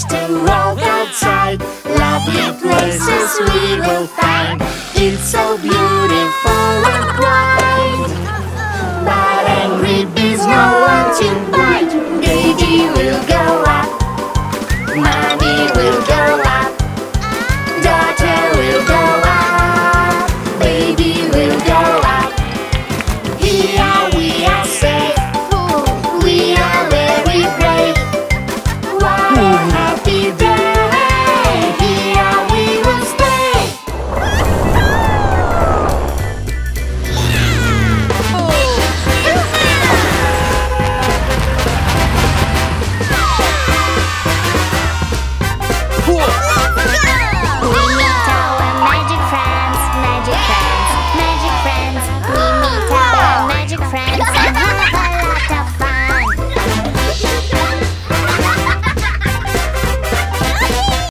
just a walk outside. Lovely places we will find.